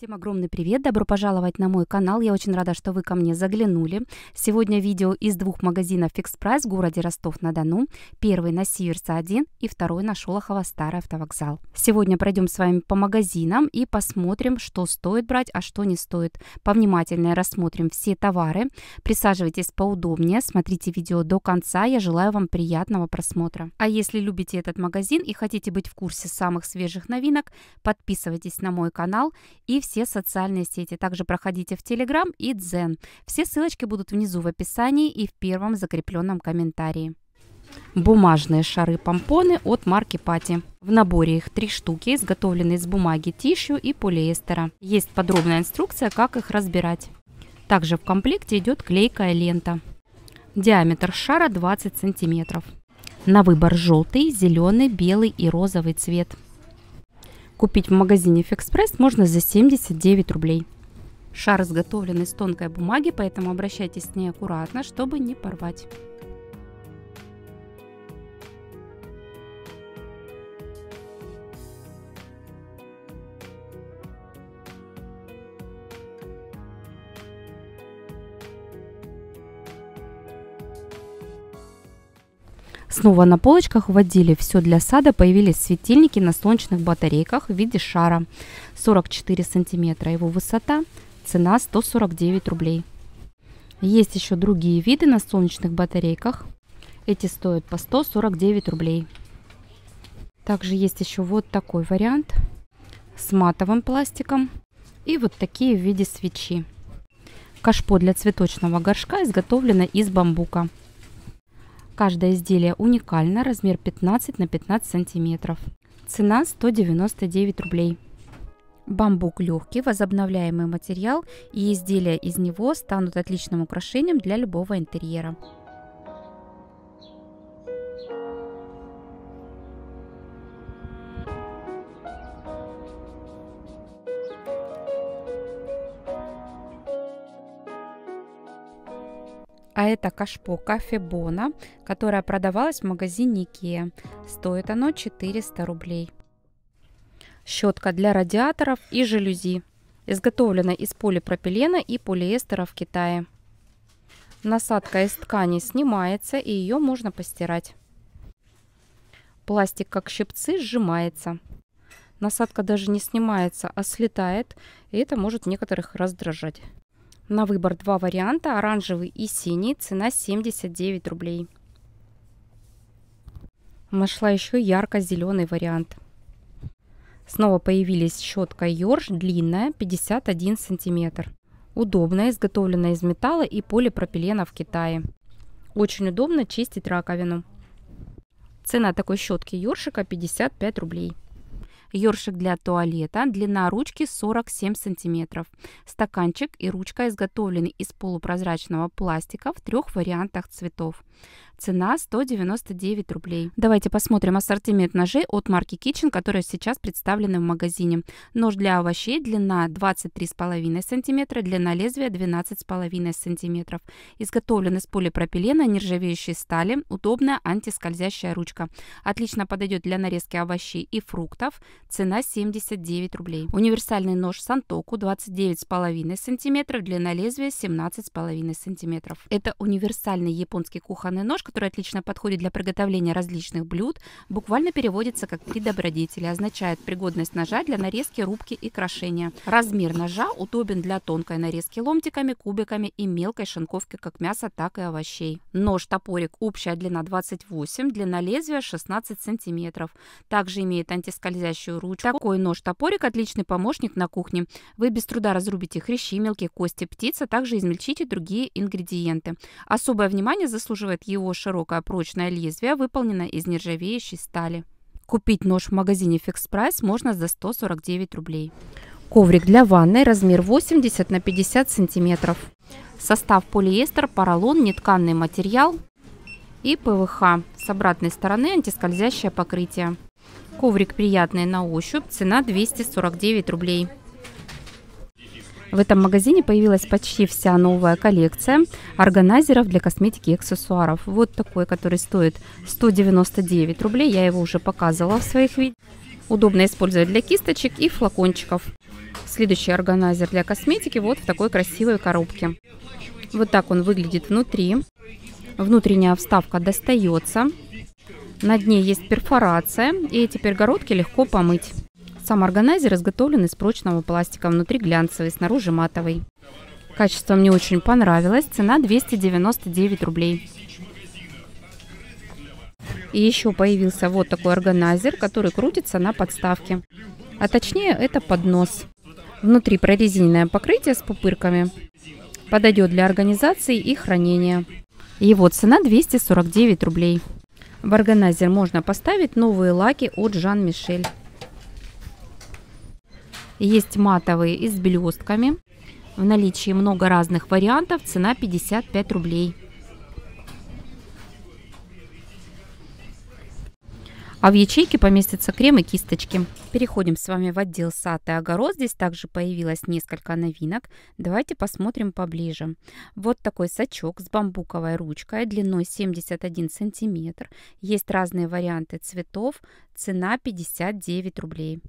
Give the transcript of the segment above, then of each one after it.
Всем огромный привет, добро пожаловать на мой канал, я очень рада, что вы ко мне заглянули. Сегодня видео из двух магазинов Fix Price в городе Ростов-на-Дону. Первый на Сиверса 1 и второй на Шолохова Старый автовокзал. Сегодня пройдем с вами по магазинам и посмотрим, что стоит брать, а что не стоит. Повнимательнее рассмотрим все товары. Присаживайтесь поудобнее, смотрите видео до конца, я желаю вам приятного просмотра. А если любите этот магазин и хотите быть в курсе самых свежих новинок, подписывайтесь на мой канал и все социальные сети. Также проходите в Telegram и Дзен. Все ссылочки будут внизу в описании и в первом закрепленном комментарии. Бумажные шары-помпоны от марки Пати. В наборе их три штуки, изготовленные из бумаги тишью и полиэстера. Есть подробная инструкция, как их разбирать. Также в комплекте идет клейкая лента. Диаметр шара 20 сантиметров. На выбор желтый, зеленый, белый и розовый цвет. Купить в магазине Фикспресс можно за 79 рублей. Шар изготовлен из тонкой бумаги, поэтому обращайтесь с ней аккуратно, чтобы не порвать. Снова на полочках в отделе «Все для сада» появились светильники на солнечных батарейках в виде шара. 44 сантиметра его высота, цена 149 рублей. Есть еще другие виды на солнечных батарейках. Эти стоят по 149 рублей. Также есть еще вот такой вариант с матовым пластиком и вот такие в виде свечи. Кашпо для цветочного горшка изготовлено из бамбука. Каждое изделие уникально, размер 15 на 15 сантиметров. Цена 199 рублей. Бамбук легкий, возобновляемый материал и изделия из него станут отличным украшением для любого интерьера. А это кашпо кафе Бона, которое продавалось в магазине Икеа. Стоит оно 400 рублей. Щетка для радиаторов и жалюзи. Изготовлена из полипропилена и полиэстера в Китае. Насадка из ткани снимается и ее можно постирать. Пластик как щипцы сжимается. Насадка даже не снимается, а слетает, и это может некоторых раздражать. На выбор два варианта, оранжевый и синий, цена 79 рублей. Нашла еще ярко-зеленый вариант. Снова появились щетка Йорш, длинная, 51 сантиметр. Удобная, изготовленная из металла и полипропилена в Китае. Очень удобно чистить раковину. Цена такой щетки Йоршика 55 рублей. Ёршик для туалета. Длина ручки 47 сантиметров. Стаканчик и ручка изготовлены из полупрозрачного пластика в трех вариантах цветов. Цена 199 рублей. Давайте посмотрим ассортимент ножей от марки Kitchen, которые сейчас представлены в магазине. Нож для овощей, длина 23,5 см, длина лезвия 12,5 см. Изготовлен из полипропилена, нержавеющей стали, удобная антискользящая ручка. Отлично подойдет для нарезки овощей и фруктов. Цена 79 рублей. Универсальный нож Сантоку 29,5 см, длина лезвия 17,5 см. Это универсальный японский кухонный нож, который отлично подходит для приготовления различных блюд, буквально переводится как «три добродетели», означает пригодность ножа для нарезки, рубки и крошения. Размер ножа удобен для тонкой нарезки ломтиками, кубиками и мелкой шинковки как мяса, так и овощей. Нож-топорик общая длина 28, длина лезвия 16 сантиметров. Также имеет антискользящую ручку. Такой нож-топорик отличный помощник на кухне. Вы без труда разрубите хрящи, мелкие кости птицы, а также измельчите другие ингредиенты. Особое внимание заслуживает его широкое прочное лезвие выполнено из нержавеющей стали. Купить нож в магазине Fix Price можно за 149 рублей. Коврик для ванной размер 80 на 50 сантиметров. Состав полиэстер, поролон, нетканный материал и ПВХ. С обратной стороны антискользящее покрытие. Коврик приятный на ощупь, цена 249 рублей. В этом магазине появилась почти вся новая коллекция органайзеров для косметики и аксессуаров. Вот такой, который стоит 199 рублей. Я его уже показывала в своих видео. Удобно использовать для кисточек и флакончиков. Следующий органайзер для косметики вот в такой красивой коробке. Вот так он выглядит внутри. Внутренняя вставка достается. На дне есть перфорация, и эти перегородки легко помыть. Сам органайзер изготовлен из прочного пластика, внутри глянцевый, снаружи матовый. Качество мне очень понравилось, цена 299 рублей. И еще появился вот такой органайзер, который крутится на подставке. А точнее это поднос. Внутри прорезиненное покрытие с пупырками. Подойдет для организации и хранения. Его цена 249 рублей. В органайзер можно поставить новые лаки от Жан Мишель. Есть матовые и с блестками. В наличии много разных вариантов, цена 55 рублей. А в ячейке поместится крем и кисточки. Переходим с вами в отдел сад и огород. Здесь также появилось несколько новинок. Давайте посмотрим поближе. Вот такой сачок с бамбуковой ручкой длиной 71 сантиметр. Есть разные варианты цветов. Цена 59 рублей.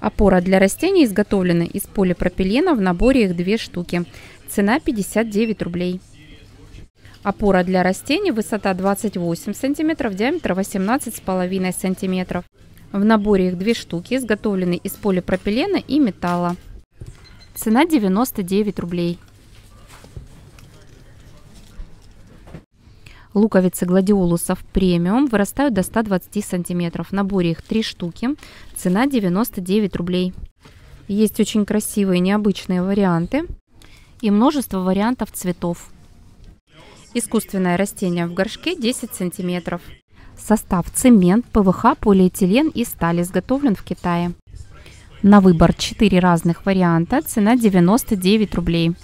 Опора для растений изготовлена из полипропилена. В наборе их две штуки. Цена 59 рублей. Опора для растений, высота 28 см, диаметр 18,5 см. В наборе их две штуки, изготовлены из полипропилена и металла. Цена 99 рублей. Луковицы гладиолусов премиум вырастают до 120 см. В наборе их три штуки. Цена 99 рублей. Есть очень красивые необычные варианты и множество вариантов цветов. Искусственное растение в горшке 10 сантиметров. Состав цемент, ПВХ, полиэтилен и сталь изготовлен в Китае. На выбор 4 разных варианта, цена 99 рублей.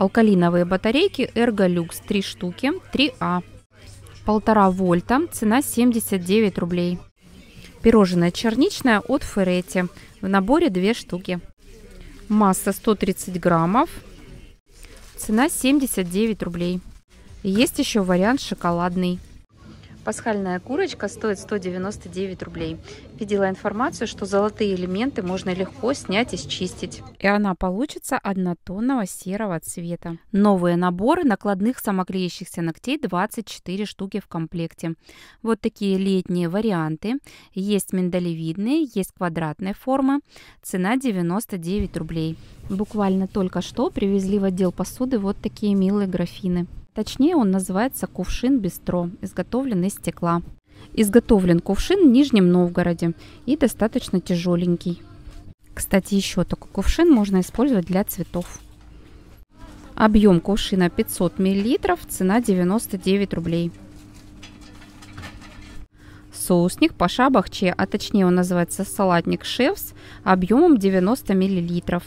Алкалиновые батарейки Ergolux 3 штуки, 3А полтора вольта, цена 79 рублей. Пирожное черничное от Феррети, в наборе две штуки. Масса 130 граммов, цена 79 рублей. Есть еще вариант шоколадный. Пасхальная курочка стоит 199 рублей. Видела информацию, что золотые элементы можно легко снять и счистить. И она получится однотонного серого цвета. Новые наборы накладных самоклеящихся ногтей 24 штуки в комплекте. Вот такие летние варианты. Есть миндалевидные, есть квадратной формы. Цена 99 рублей. Буквально только что привезли в отдел посуды вот такие милые графины. Точнее, он называется кувшин бистро, изготовлен из стекла. Изготовлен кувшин в Нижнем Новгороде и достаточно тяжеленький. Кстати, еще такой кувшин можно использовать для цветов. Объем кувшина 500 мл, цена 99 рублей. Соусник Паша Бахче, а точнее он называется салатник Шефс, объемом 90 мл.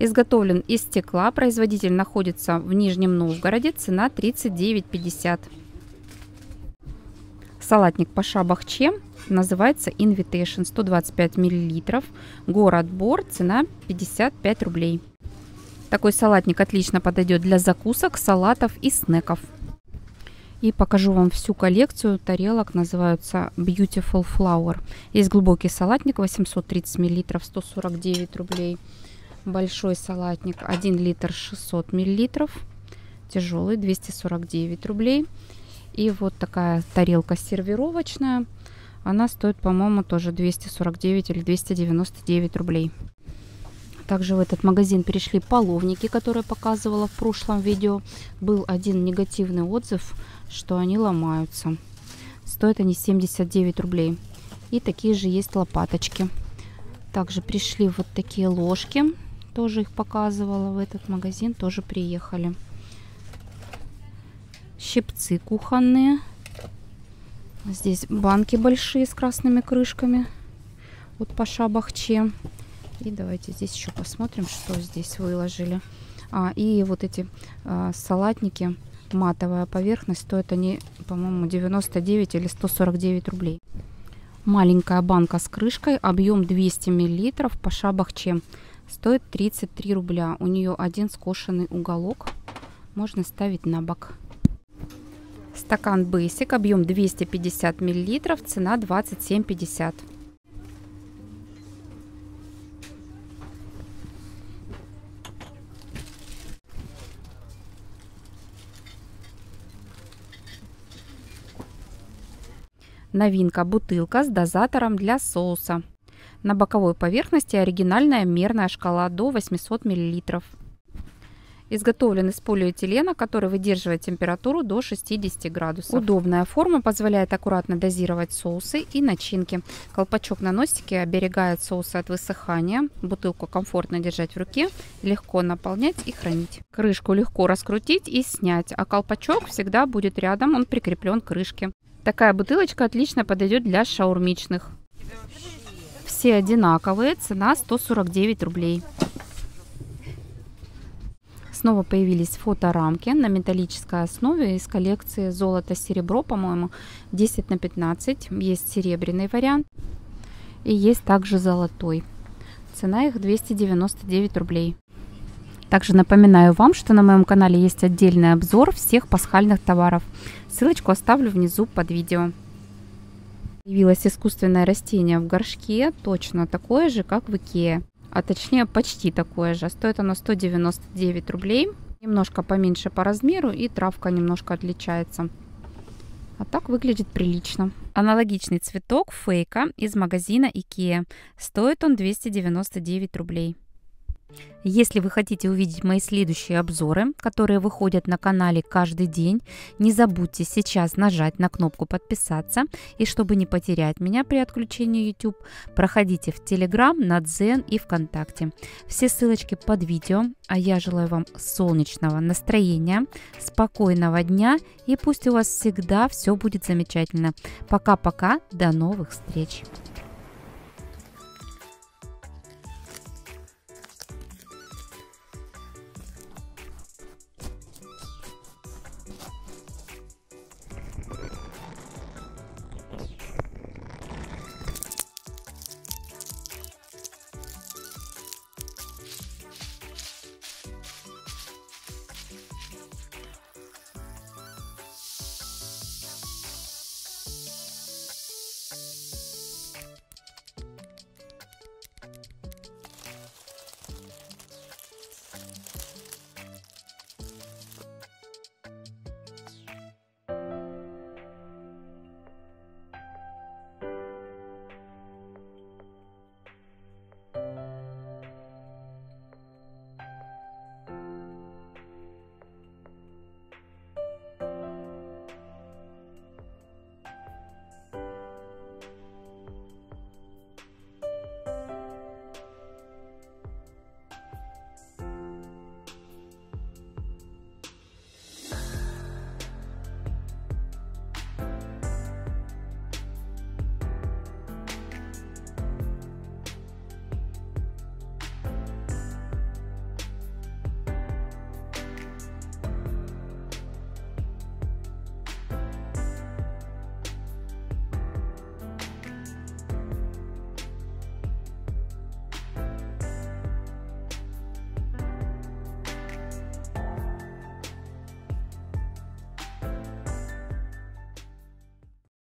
Изготовлен из стекла. Производитель находится в Нижнем Новгороде. Цена 39,50. Салатник Паша Бахче называется Invitation 125 мл. Город Бор. Цена 55 рублей. Такой салатник отлично подойдет для закусок, салатов и снеков. И покажу вам всю коллекцию тарелок, называются Beautiful Flower. Есть глубокий салатник 830 мл, 149 рублей большой салатник 1 литр 600 миллилитров тяжелый 249 рублей и вот такая тарелка сервировочная она стоит по моему тоже 249 или 299 рублей также в этот магазин перешли половники, которые показывала в прошлом видео. Был один негативный отзыв, что они ломаются. Стоят они 79 рублей. И такие же есть лопаточки. Также пришли вот такие ложки тоже их показывала в этот магазин, тоже приехали. Щипцы кухонные. Здесь банки большие с красными крышками. Вот по шабахче. И давайте здесь еще посмотрим, что здесь выложили. А, и вот эти а, салатники, матовая поверхность, стоят они, по-моему, 99 или 149 рублей. Маленькая банка с крышкой, объем 200 мл по шабахче стоит 33 рубля. У нее один скошенный уголок. можно ставить на бок. Стакан Basic, объем 250 мл, цена 27,50. Новинка бутылка с дозатором для соуса. На боковой поверхности оригинальная мерная шкала до 800 мл. Изготовлен из полиэтилена, который выдерживает температуру до 60 градусов. Удобная форма позволяет аккуратно дозировать соусы и начинки. Колпачок на носике оберегает соусы от высыхания. Бутылку комфортно держать в руке, легко наполнять и хранить. Крышку легко раскрутить и снять, а колпачок всегда будет рядом, он прикреплен к крышке. Такая бутылочка отлично подойдет для шаурмичных. Все одинаковые, цена 149 рублей. Снова появились фоторамки на металлической основе из коллекции золото-серебро, по-моему, 10 на 15. Есть серебряный вариант и есть также золотой. Цена их 299 рублей. Также напоминаю вам, что на моем канале есть отдельный обзор всех пасхальных товаров. Ссылочку оставлю внизу под видео. Появилось искусственное растение в горшке, точно такое же, как в Икее а точнее почти такое же. Стоит оно 199 рублей. Немножко поменьше по размеру и травка немножко отличается. А так выглядит прилично. Аналогичный цветок фейка из магазина Ikea. Стоит он 299 рублей. Если вы хотите увидеть мои следующие обзоры, которые выходят на канале каждый день, не забудьте сейчас нажать на кнопку подписаться. И чтобы не потерять меня при отключении YouTube, проходите в Telegram, на Дзен и ВКонтакте. Все ссылочки под видео. А я желаю вам солнечного настроения, спокойного дня и пусть у вас всегда все будет замечательно. Пока-пока, до новых встреч!